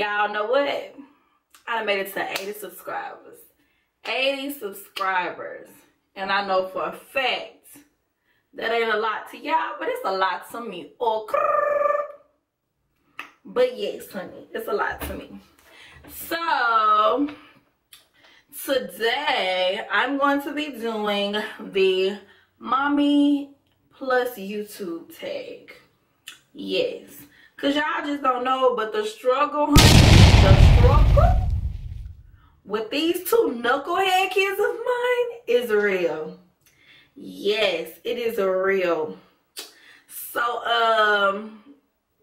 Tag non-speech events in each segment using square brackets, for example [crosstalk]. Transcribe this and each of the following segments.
Y'all know what? I made it to 80 subscribers. 80 subscribers. And I know for a fact that ain't a lot to y'all, but it's a lot to me. Oh, but yes, honey, it's a lot to me. So, today I'm going to be doing the Mommy Plus YouTube tag. Yes. Because y'all just don't know, but the struggle, the struggle with these two knucklehead kids of mine is real. Yes, it is real. So, um,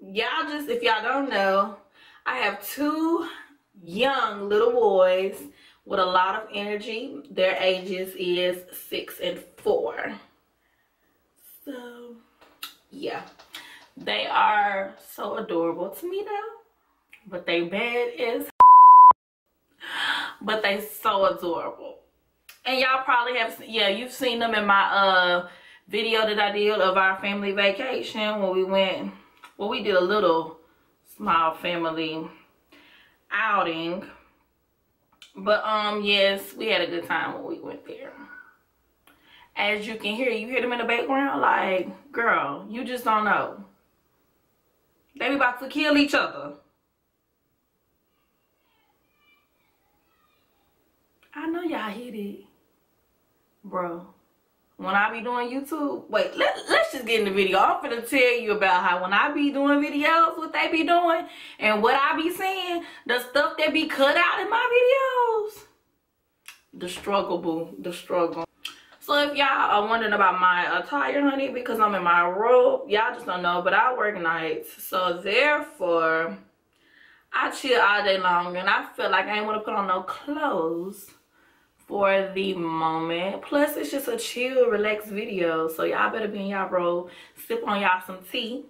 y'all just, if y'all don't know, I have two young little boys with a lot of energy. Their ages is six and four. So, yeah. They are so adorable to me now. But they bad is but they so adorable. And y'all probably have, yeah, you've seen them in my uh video that I did of our family vacation when we went, well, we did a little small family outing. But um, yes, we had a good time when we went there. As you can hear, you hear them in the background, like, girl, you just don't know. They be about to kill each other. I know y'all hit it. Bro, when I be doing YouTube, wait, let, let's just get in the video. I'm gonna tell you about how when I be doing videos, what they be doing, and what I be seeing, the stuff that be cut out in my videos. The struggle, boo, the struggle. So if y'all are wondering about my attire, honey, because I'm in my robe, y'all just don't know, but I work nights. So therefore, I chill all day long, and I feel like I ain't want to put on no clothes for the moment. Plus, it's just a chill, relaxed video. So y'all better be in y'all robe, sip on y'all some tea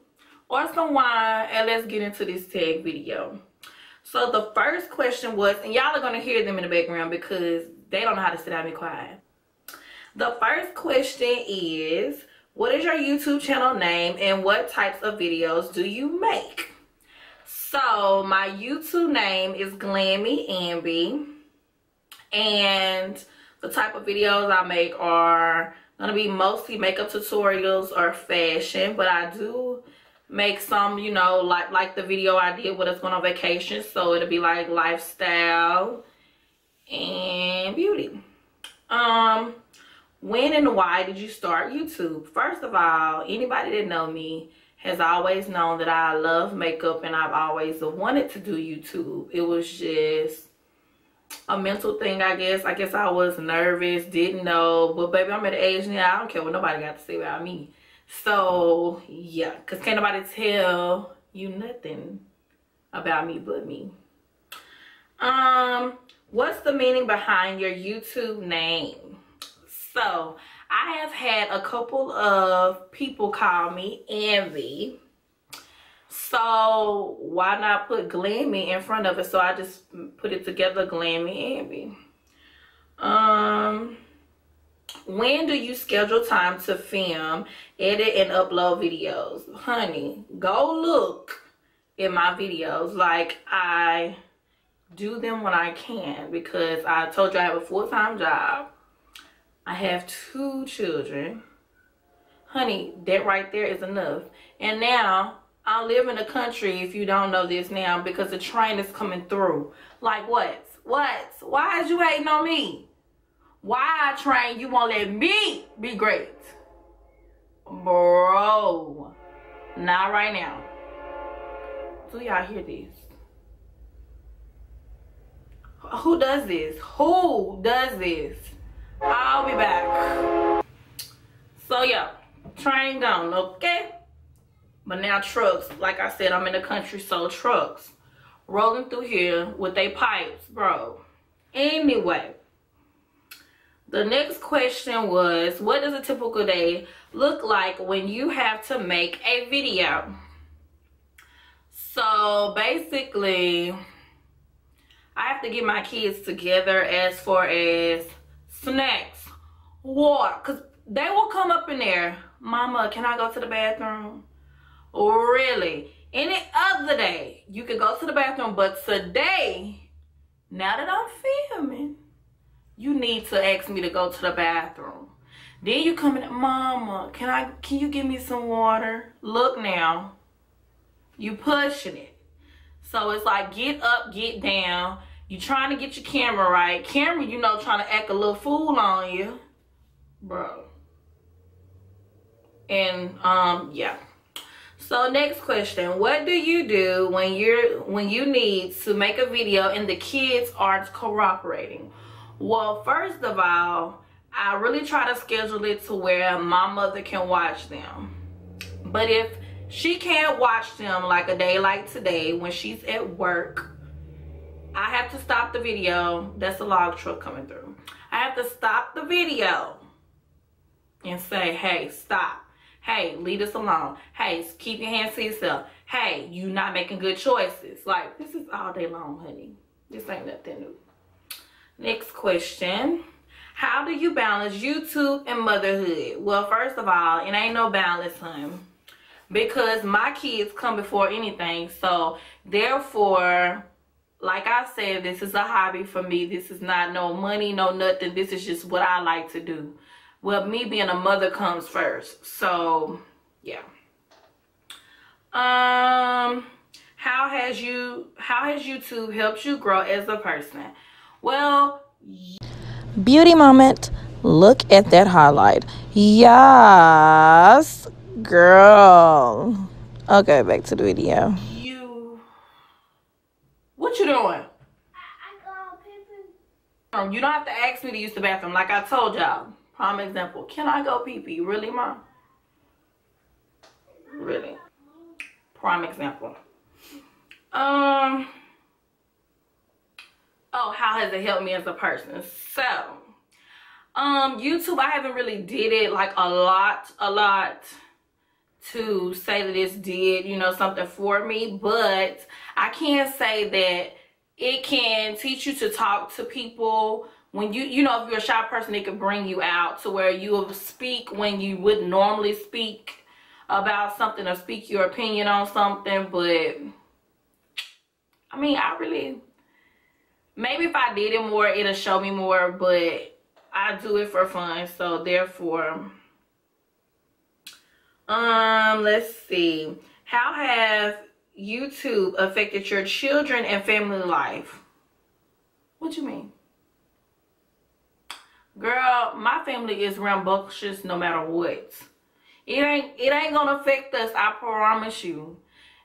or some wine, and let's get into this tag video. So the first question was, and y'all are going to hear them in the background because they don't know how to sit down and be quiet. The first question is, what is your YouTube channel name and what types of videos do you make? So my YouTube name is GlameeAmbee and the type of videos I make are gonna be mostly makeup tutorials or fashion but I do make some you know like like the video I did with us going on vacation. So it'll be like lifestyle and beauty. Um when and why did you start YouTube? First of all anybody that know me has always known that I love makeup and I've always wanted to do YouTube. It was just a mental thing, I guess. I guess I was nervous, didn't know. But baby, I'm at an age now, I don't care what nobody got to say about me. So, yeah. Because can't nobody tell you nothing about me but me. Um, what's the meaning behind your YouTube name? So, I have had a couple of people call me Ambee so why not put Glamee in front of it? So I just put it together, GlameeAmbee. Um, when do you schedule time to film, edit, and upload videos? Honey, go look in my videos. Like I do them when I can because I told you I have a full-time job. I have two children. Honey, that right there is enough. And now I live in the country, if you don't know this now, because the train is coming through. Like what? What? Why is you hating on me? Why, train, you won't let me be great? Bro. Not right now. Do y'all hear this? Who does this? Who does this? I'll be back. So, yeah. Train gone, okay? But now trucks, like I said, I'm in the country, so trucks rolling through here with their pipes, bro. Anyway, the next question was, what does a typical day look like when you have to make a video? So basically, I have to get my kids together as far as snacks, water, because they will come up in there. Mama, can I go to the bathroom? Really? Any other day, you could go to the bathroom, but today, now that I'm filming, you need to ask me to go to the bathroom. Then you come in, Mama, can I? Can you give me some water? Look now, you pushing it. So it's like get up, get down. You trying to get your camera right. Camera, you know, trying to act a little fool on you. Bro. And um, yeah. So next question, what do you do when you're when you need to make a video and the kids aren't cooperating? Well, first of all, I really try to schedule it to where my mother can watch them. But if she can't watch them like a day like today when she's at work, I have to stop the video. That's a log truck coming through. I have to stop the video and say, hey, stop Hey, leave us alone. Hey, keep your hands to yourself. Hey, you not making good choices. Like, this is all day long, honey. This ain't nothing new. Next question. How do you balance YouTube and motherhood? Well, first of all, it ain't no balance, hun. Because my kids come before anything. So, therefore, like I said, this is a hobby for me. This is not no money, no nothing. This is just what I like to do well me being a mother comes first. So yeah. Um how has you how has youtube helped you grow as a person? Well beauty moment. Look at that highlight. Yes girl. Okay back to the video. You what you doing? Um, you don't have to ask me to use the bathroom like I told y'all. Prime example. Can I go pee pee? Really, mom? Really? Prime example. Um. Oh, how has it helped me as a person? So, um, YouTube, I haven't really did it like a lot, a lot to say that this did, you know, something for me. But I can say that it can teach you to talk to people when you you know if you're a shy person it can bring you out to where you will speak when you wouldn't normally speak about something or speak your opinion on something but I mean I really maybe if I did it more it'll show me more but I do it for fun so therefore um let's see. How have YouTube affected your children and family life? What you mean girl my family is rambunctious no matter what. It ain't it ain't gonna affect us i promise you.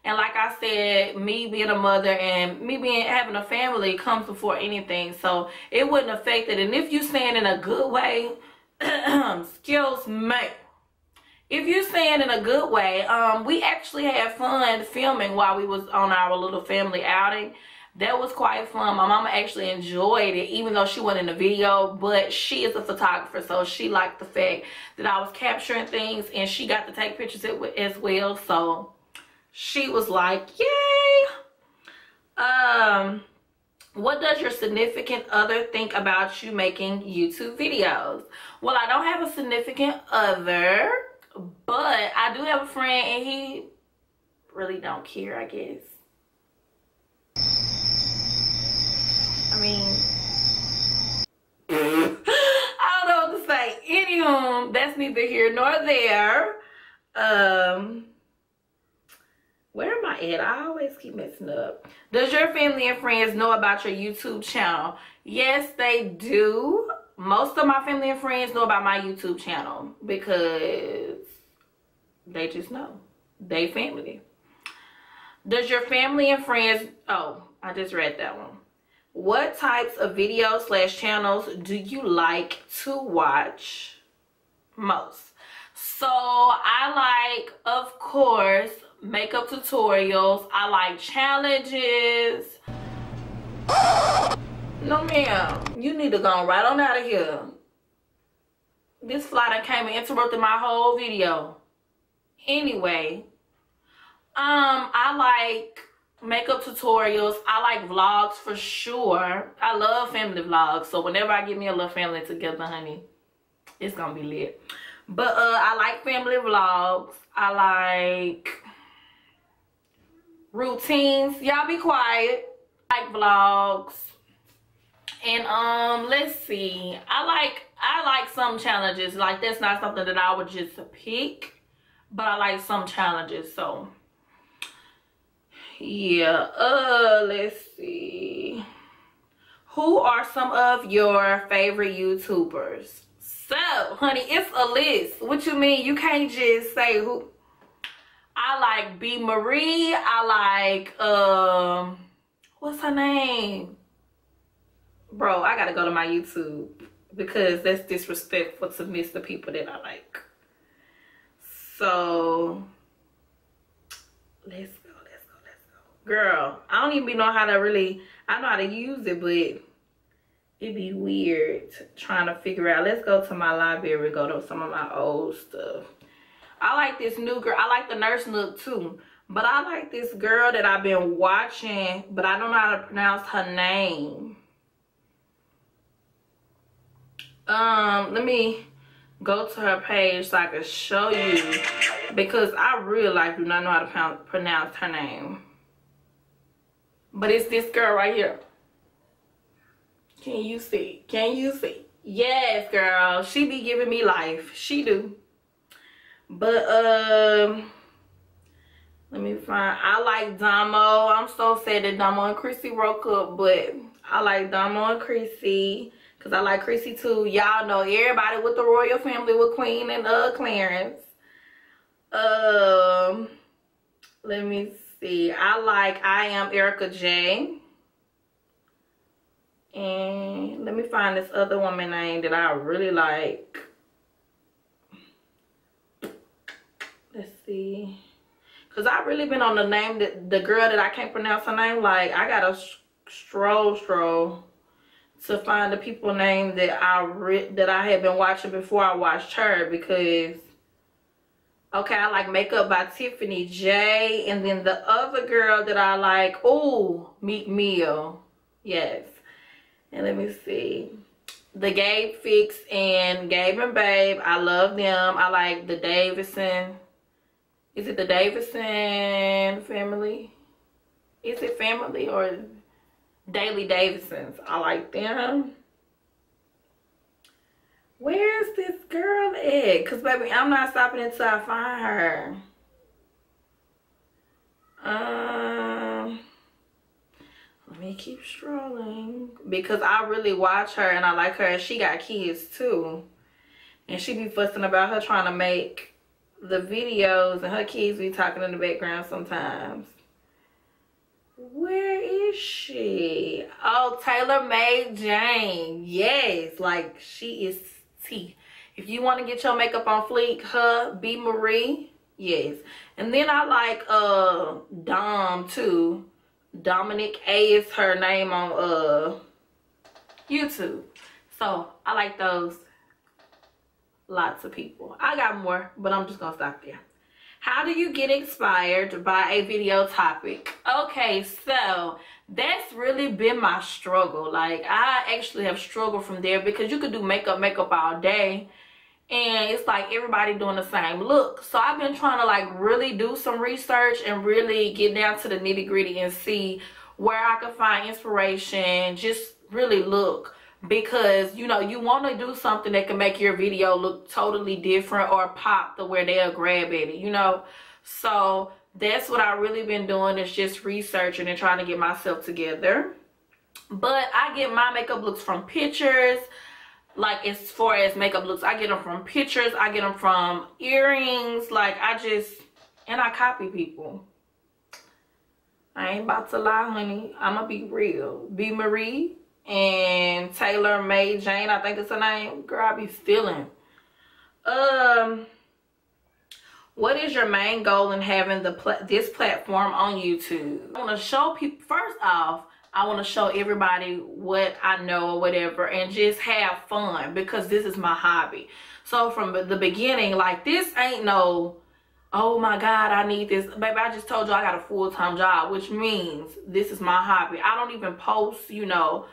And like i said me being a mother and me being having a family comes before anything. So it wouldn't affect it. And if you saying in a good way [clears throat] excuse me. If you're saying in a good way um we actually had fun filming while we was on our little family outing that was quite fun. My mama actually enjoyed it even though she wasn't in the video but she is a photographer so she liked the fact that i was capturing things and she got to take pictures as well so she was like yay! Um what does your significant other think about you making youtube videos? Well i don't have a significant other but i do have a friend and he really don't care i guess mean, I don't know what to say. Anywho, that's neither here nor there. Um, where am I at? I always keep messing up. Does your family and friends know about your YouTube channel? Yes, they do. Most of my family and friends know about my YouTube channel because they just know. They family. Does your family and friends... Oh, I just read that one what types of videos slash channels do you like to watch most? So i like of course makeup tutorials. I like challenges. No ma'am. You need to go right on out of here. This fly came and interrupted my whole video. Anyway um i like makeup tutorials. I like vlogs for sure. I love family vlogs. So whenever I get me a little family together, honey, it's gonna be lit. But uh I like family vlogs. I like routines. Y'all be quiet. I like vlogs. And um let's see. I like I like some challenges. Like that's not something that I would just pick. But I like some challenges. So yeah uh let's see. Who are some of your favorite youtubers? So honey it's a list. What you mean? You can't just say who. I like b marie. I like um what's her name? Bro i gotta go to my youtube because that's disrespectful to miss the people that i like. So let's girl i don't even know how to really i know how to use it but it'd be weird trying to figure out. Let's go to my library go to some of my old stuff. I like this new girl i like the nurse look too but i like this girl that i've been watching but i don't know how to pronounce her name. Um let me go to her page so i can show you because i really like do not know how to pronounce her name but it's this girl right here. Can you see? Can you see? Yes, girl. She be giving me life. She do. But, um, let me find. I like Damo. I'm so sad that Damo and Chrissy broke up, but I like Damo and Chrissy. Because I like Chrissy too. Y'all know everybody with the royal family with Queen and uh Clarence. Um, let me see. I like I am Erica J. And let me find this other woman name that I really like. Let's see. Because I've really been on the name, that the girl that I can't pronounce her name. Like, I got to stroll, stroll to find the people name that I that I had been watching before I watched her because Okay, I like Makeup by Tiffany J. And then the other girl that I like, oh, Meek Mill. Yes. And let me see. The Gabe Fix and Gabe and Babe. I love them. I like the Davidson. Is it the Davidson family? Is it family or Daily Davidsons? I like them. Where's this girl at? Because, baby, I'm not stopping until I find her. Um, let me keep strolling. Because I really watch her and I like her. And she got kids, too. And she be fussing about her trying to make the videos. And her kids be talking in the background sometimes. Where is she? Oh, Taylor Made Jane. Yes, like she is T. If you want to get your makeup on fleek, her, B. Marie, yes. And then I like uh Dom too. Dominic A is her name on uh YouTube. So I like those lots of people. I got more, but I'm just gonna stop there. How do you get inspired by a video topic? Okay, so that's really been my struggle. Like i actually have struggled from there because you could do makeup makeup all day and it's like everybody doing the same look. So i've been trying to like really do some research and really get down to the nitty gritty and see where i can find inspiration just really look. Because you know you want to do something that can make your video look totally different or pop the where they'll grab at it you know so that's what I really been doing is just researching and trying to get myself together. But I get my makeup looks from pictures. Like as far as makeup looks, I get them from pictures. I get them from earrings. Like I just, and I copy people. I ain't about to lie, honey. I'ma be real. B. Marie and Taylor May Jane, I think it's her name. Girl, I be stealing. Um, what is your main goal in having the pl this platform on YouTube? I want to show people, first off, I want to show everybody what I know or whatever and just have fun because this is my hobby. So from the beginning, like this ain't no oh my God, I need this. Baby, I just told you I got a full-time job, which means this is my hobby. I don't even post, you know,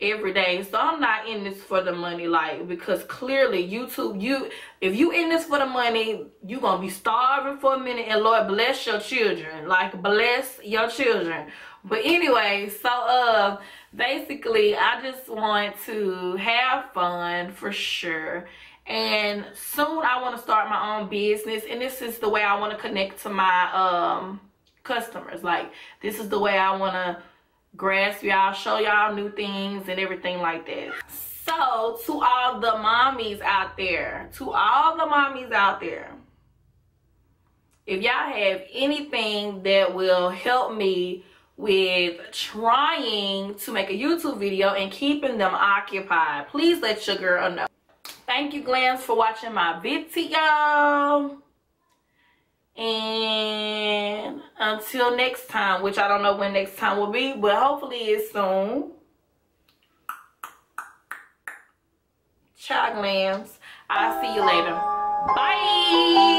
every day. So I'm not in this for the money, like, because clearly YouTube, you, if you in this for the money, you gonna be starving for a minute and Lord bless your children. Like, bless your children. But anyway, so, uh, basically, I just want to have fun for sure and soon I want to start my own business and this is the way I want to connect to my um customers like this is the way I want to grasp y'all show y'all new things and everything like that so to all the mommies out there to all the mommies out there if y'all have anything that will help me with trying to make a YouTube video and keeping them occupied, please let girl know. Thank you, Glams, for watching my video. And until next time, which I don't know when next time will be, but hopefully it's soon. Ciao, Glams. I'll see you later. Bye.